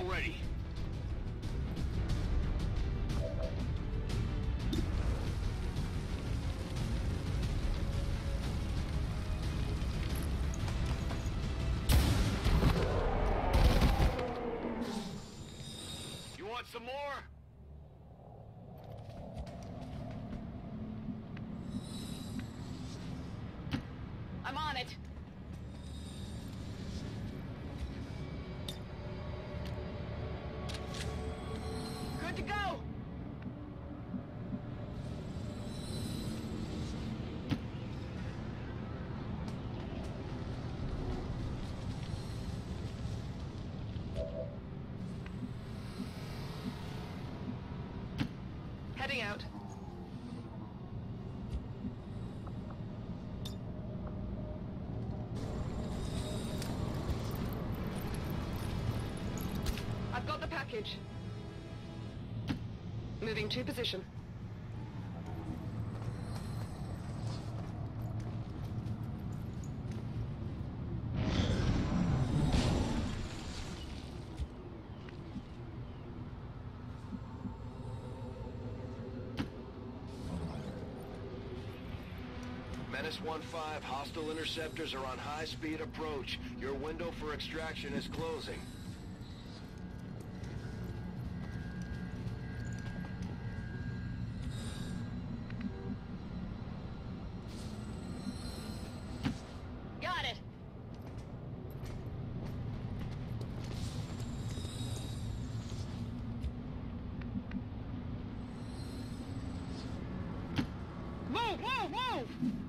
Already! You want some more? Heading out. I've got the package. Moving to position. Menace 1-5, hostile interceptors are on high-speed approach. Your window for extraction is closing. Got it. Move, move, move!